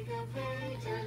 like a virgin.